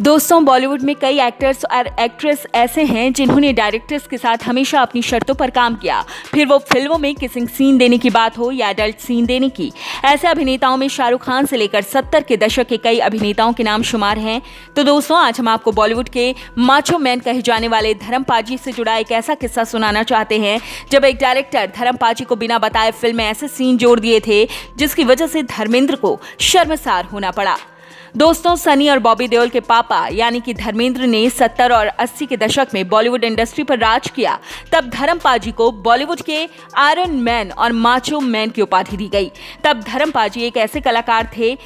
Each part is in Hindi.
दोस्तों, बॉलीवुड में कई एक्टर्स और एक्ट्रेस ऐसे हैं जिन्होंने डायरेक्टर्स के साथ हमेशा अपनी शर्तों पर काम किया। फिर वो फ़िल्मों में किसिंग सीन देने की बात हो या एडल्ट सीन देने की। ऐसे अभिनेताओं में शाहरुख खान से लेकर सत्तर के दशक के कई अभिनेताओं के नाम शुमार हैं। तो दोस्तों, आज हम आपको बॉलीवुड के माचो मैन कहे जाने वाले धर्म पाजी से जुड़ा एक ऐसा किस्सा सुनाना चाहते हैं, जब एक डायरेक्टर धर्म पाजी को बिना बताए फ़िल्म में ऐसे सीन जोड़ दिए थे, जिसकी वजह से धर्मेंद्र को शर्मसार होना पड़ा। दोस्तों, सनी और बॉबी देओल के पापा, यानी कि धर्मेंद्र ने 70 और 80 के दशक में बॉलीवुड इंडस्ट्री पर राज किया। तब धर्म पाजी को बॉलीवुड के आयरन मैन और माचो मैन की उपाधि दी गई। तब धर्म पाजी एक ऐसे कलाकार थे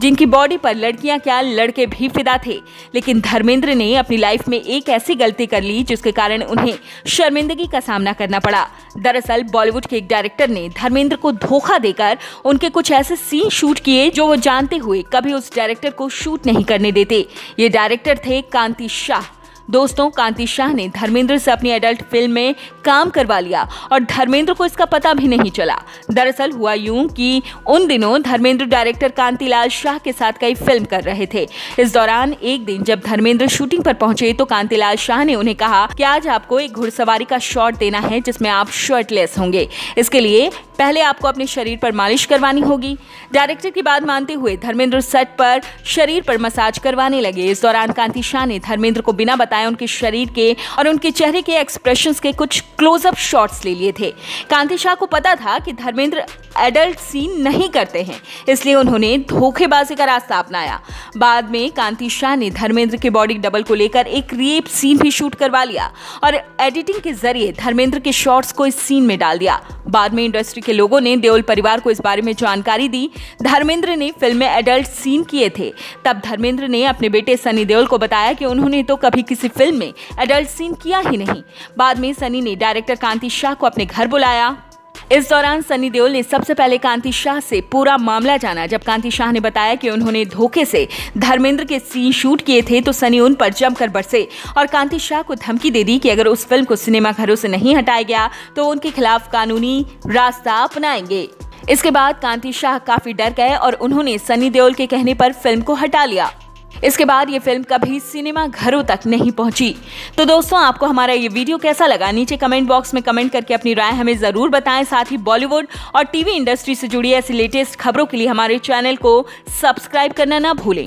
जिनकी बॉडी पर लड़कियाँ क्या लड़के भी फिदा थे। लेकिन धर्मेंद्र ने अपनी लाइफ में एक ऐसी गलती कर ली, जिसके कारण उन्हें शर्मिंदगी का सामना करना पड़ा। दरअसल बॉलीवुड के एक डायरेक्टर ने धर्मेंद्र को धोखा देकर उनके कुछ ऐसे सीन शूट किए, जो वो जानते हुए कभी उस डायरेक्टर को शूट नहीं करने देते। ये डायरेक्टर थे कांति शाह। दोस्तों, कांति शाह ने धर्मेंद्र से अपनी एडल्ट फ़िल्म में काम करवा लिया और धर्मेंद्र को इसका पता भी नहीं चला। दरअसल हुआ यूँ कि उन दिनों धर्मेंद्र डायरेक्टर कांतिलाल शाह के साथ कई फ़िल्म कर रहे थे। इस दौरान एक दिन जब धर्मेंद्र शूटिंग पर पहुँचे तो कांतिलाल शाह ने उन्हें कहा कि आज आपको एक घुड़सवारी का शॉट देना है जिसमें आप शर्टलेस होंगे। इसके लिए पहले आपको अपने शरीर पर मालिश करवानी होगी। डायरेक्टर की बात मानते हुए धर्मेंद्र सेट पर शरीर पर मसाज करवाने लगे। इस दौरान कांति शाह ने धर्मेंद्र को बिना बताए उनके शरीर के और उनके चेहरे के एक्सप्रेशन के कुछ क्लोजअप शॉट्स ले लिए थे। कांति शाह को पता था कि धर्मेंद्र एडल्ट सीन नहीं करते हैं, इसलिए उन्होंने धोखेबाजी का रास्ता अपनाया। बाद में कांति शाह ने धर्मेंद्र के बॉडी डबल को लेकर एक रेप सीन भी शूट करवा लिया और एडिटिंग के ज़रिए धर्मेंद्र के शॉर्ट्स को इस सीन में डाल दिया। बाद में इंडस्ट्री के लोगों ने देओल परिवार को इस बारे में जानकारी दी। धर्मेंद्र ने फ़िल्म में एडल्ट सीन किए थे। तब धर्मेंद्र ने अपने बेटे सनी देओल को बताया कि उन्होंने तो कभी किसी फ़िल्म में एडल्ट सीन किया ही नहीं। बाद में सनी ने डायरेक्टर कांति शाह को अपने घर बुलाया। इस दौरान सनी देओल ने सबसे पहले कांति शाह से पूरा मामला जाना। जब कांति शाह ने बताया कि उन्होंने धोखे से धर्मेंद्र के सीन शूट किए थे तो सनी उन पर जमकर बरसे और कांति शाह को धमकी दे दी कि अगर उस फ़िल्म को सिनेमा घरों से नहीं हटाया गया तो उनके खिलाफ कानूनी रास्ता अपनाएँगे। इसके बाद कांति शाह काफ़ी डर गए और उन्होंने सनी देओल के कहने पर फ़िल्म को हटा लिया। इसके बाद ये फ़िल्म कभी सिनेमा घरों तक नहीं पहुँची। तो दोस्तों, आपको हमारा ये वीडियो कैसा लगा? नीचे कमेंट बॉक्स में कमेंट करके अपनी राय हमें ज़रूर बताएँ। साथ ही बॉलीवुड और टीवी इंडस्ट्री से जुड़ी ऐसी लेटेस्ट खबरों के लिए हमारे चैनल को सब्सक्राइब करना ना भूलें।